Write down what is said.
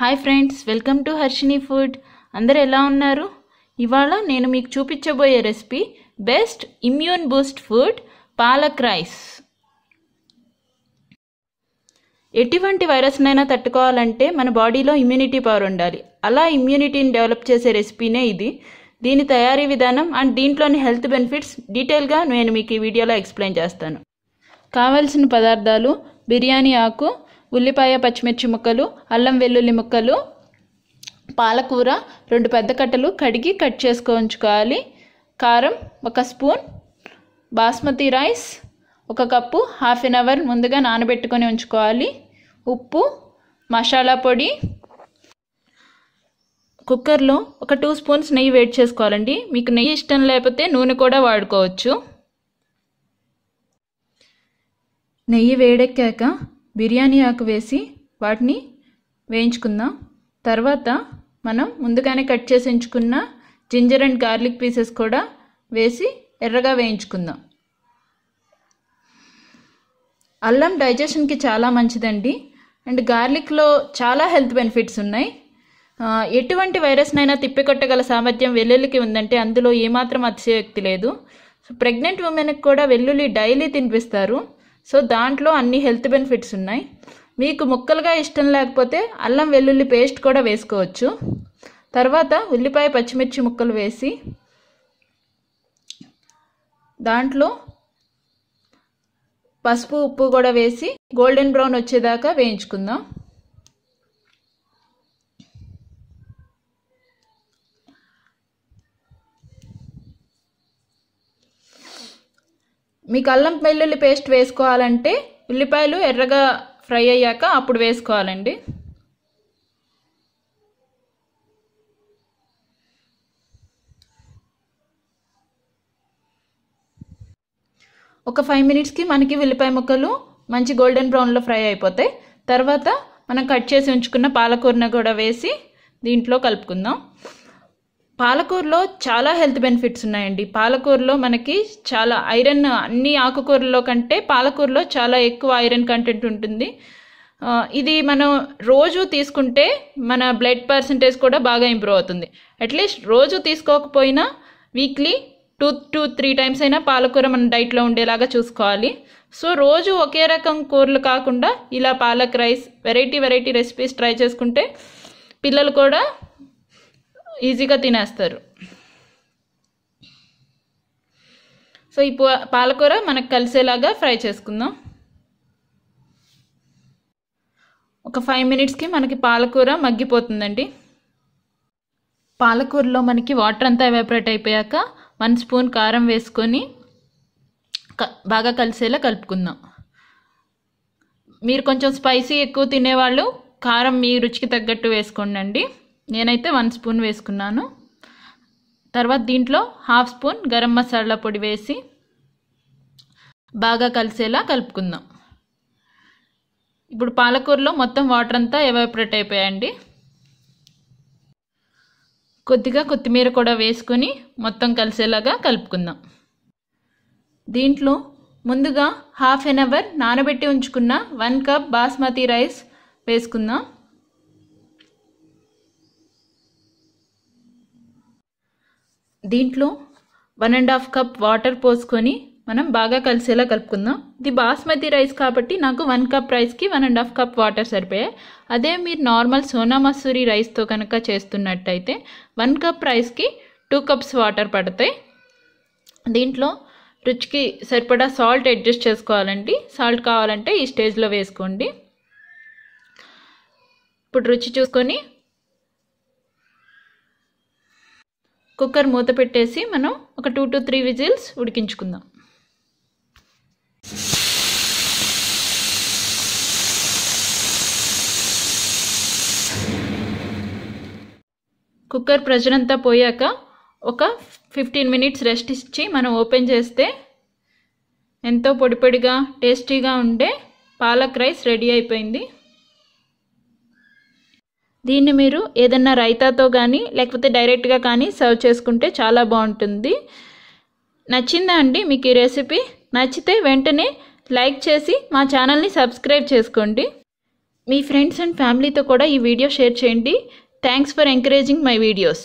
Hi friends welcome to Harshini food. అందరు ఎలా ఉన్నారు? ఇవాళ నేను మీకు చూపించబోయే recipe best immune boost food palak rice. ఎటువంటి వైరస్నైనా తట్టుకోవాలంటే మన బాడీలో ఇమ్యూనిటీ పవర్ ఉండాలి. అలా ఇమ్యూనిటీని డెవలప్ చేసే రెసిపీనే ఇది. దీని తయారీ విధానం అండ్ దీంట్లోని హెల్త్ బెనిఫిట్స్ డీటెయిల్గా నేను మీకు ఈ వీడియోలో ఎక్స్ప్లెయిన్ చేస్తాను. కావలసిన పదార్థాలు బిర్యానీ ఆకు ఉల్లిపాయ పచ్చిమిర్చి ముక్కలు అల్లం వెల్లుల్లి ముక్కలు పాలకూర రెండు పెద్ద కట్టలు కడిగి కట్ చేసుకొని ఉంచుకోవాలి కారం ఒక స్పూన్ బాస్మతి రైస్ ఒక కప్పు హాఫ్ ఎన్ అవర్ ముందుగా నానబెట్టుకొని ఉంచుకోవాలి. ఉప్పు మసాలా పొడి. కుక్కర్లో ఒక టూ స్పూన్స్ నెయ్యి వేడి చేసుకోవాలండి. మీకు నెయ్యి ఇష్టం లేకపోతే నూనె కూడా వాడుకోవచ్చు. నెయ్యి వేడెక్కాక బిర్యానీ ఆకు వేసి వాటిని వేయించుకుందాం. తర్వాత మనం ముందుగానే కట్ చేసి ఉంచుకున్న జింజర్ అండ్ గార్లిక్ పీసెస్ కూడా వేసి ఎర్రగా వేయించుకుందాం. అల్లం డైజెషన్కి చాలా మంచిదండి. అండ్ గార్లిక్లో చాలా హెల్త్ బెనిఫిట్స్ ఉన్నాయి. ఎటువంటి వైరస్నైనా తిప్పికొట్టగల సామర్థ్యం వెల్లుల్లికి ఉందంటే అందులో ఏమాత్రం అతిశయోక్తి లేదు. సో ప్రెగ్నెంట్ ఉమెన్కి కూడా వెల్లుల్లి డైలీ తినిపిస్తారు. సో దాంట్లో అన్ని హెల్త్ బెనిఫిట్స్ ఉన్నాయి. మీకు ముక్కలుగా ఇష్టం లేకపోతే అల్లం వెల్లుల్లి పేస్ట్ కూడా వేసుకోవచ్చు. తర్వాత ఉల్లిపాయ పచ్చిమిర్చి ముక్కలు వేసి దాంట్లో పసుపు ఉప్పు కూడా వేసి గోల్డెన్ బ్రౌన్ వచ్చేదాకా వేయించుకుందాం. మీకు అల్లం వెల్లుల్లి పేస్ట్ వేసుకోవాలంటే ఉల్లిపాయలు ఎర్రగా ఫ్రై అయ్యాక అప్పుడు వేసుకోవాలండి. ఒక ఫైవ్ మినిట్స్కి మనకి ఉల్లిపాయ ముక్కలు మంచి గోల్డెన్ బ్రౌన్లో ఫ్రై అయిపోతాయి. తర్వాత మనం కట్ చేసి ఉంచుకున్న పాలకూరను కూడా వేసి దీంట్లో కలుపుకుందాం. పాలకూరలో చాలా హెల్త్ బెనిఫిట్స్ ఉన్నాయండి. పాలకూరలో మనకి చాలా ఐరన్ అన్ని ఆకుకూరల్లో కంటే పాలకూరలో చాలా ఎక్కువ ఐరన్ కంటెంట్ ఉంటుంది. ఇది మనం రోజు తీసుకుంటే మన బ్లడ్ పర్సంటేజ్ కూడా బాగా ఇంప్రూవ్ అవుతుంది. అట్లీస్ట్ రోజు తీసుకోకపోయినా weekly two two three times అయినా పాలకూర మన డైట్లో ఉండేలాగా చూసుకోవాలి. సో రోజు ఒకే రకం కూరలు కాకుండా ఇలా palak rice variety variety recipes try చేసుకుంటే పిల్లలు కూడా ఈజీగా తినేస్తారు. సో ఈ పాలకూర మనకు కలిసేలాగా ఫ్రై చేసుకుందాం. ఒక ఫైవ్ మినిట్స్కి మనకి పాలకూర మగ్గిపోతుందండి. పాలకూరలో మనకి వాటర్ అంతా ఎవాపరేట్ అయిపోయాక వన్ స్పూన్ కారం వేసుకొని బాగా కలిసేలా కలుపుకుందాం. మీరు కొంచెం స్పైసీ ఎక్కువ తినేవాళ్ళు కారం మీ రుచికి తగ్గట్టు వేసుకోండి నేనైతే వన్ స్పూన్ వేసుకున్నాను. తర్వాత దీంట్లో హాఫ్ స్పూన్ గరం మసాలా పొడి వేసి బాగా కలిసేలా కలుపుకుందాం. ఇప్పుడు పాలకూరలో మొత్తం వాటర్ అంతా ఎవాపరేట్ అయిపోయాయండి. కొద్దిగా కొత్తిమీర కూడా వేసుకొని మొత్తం కలిసేలాగా కలుపుకుందాం. దీంట్లో ముందుగా హాఫ్ ఎన్ అవర్ నానబెట్టి ఉంచుకున్న వన్ కప్ బాస్మతి రైస్ వేసుకుందాం. దీంట్లో one and half cup water పోసుకొని మనం బాగా కలిసేలా కలుపుకుందాం. ఇది బాస్మతి రైస్ కాబట్టి నాకు వన్ కప్ రైస్కి one and half cup water సరిపోయాయి అదే మీరు నార్మల్ సోనా మసూరి రైస్తో కనుక చేస్తున్నట్టయితే వన్ కప్ రైస్కి టూ కప్స్ వాటర్ పడతాయి. దీంట్లో రుచికి సరిపడా సాల్ట్ అడ్జస్ట్ చేసుకోవాలండి. సాల్ట్ కావాలంటే ఈ స్టేజ్లో వేసుకోండి. ఇప్పుడు రుచి చూసుకొని కుక్కర్ మూత పెట్టేసి మనం ఒక టూ టు త్రీ విజిల్స్ ఉడికించుకుందాం. కుక్కర్ ప్రెషర్ అంతా పోయాక ఒక ఫిఫ్టీన్ మినిట్స్ రెస్ట్ ఇచ్చి మనం ఓపెన్ చేస్తే ఎంతో పొడిపొడిగా టేస్టీగా ఉండే పాలక్ రైస్ రెడీ అయిపోయింది. దీన్ని మీరు ఏదన్నా రైతాతో కానీ లేకపోతే డైరెక్ట్గా కానీ సర్వ్ చేసుకుంటే చాలా బాగుంటుంది. నచ్చిందా అండి మీకు ఈ రెసిపీ? నచ్చితే వెంటనే లైక్ చేసి మా ఛానల్ని సబ్స్క్రైబ్ చేసుకోండి. మీ ఫ్రెండ్స్ అండ్ ఫ్యామిలీతో కూడా ఈ వీడియో షేర్ చేయండి. Thanks for encouraging my videos.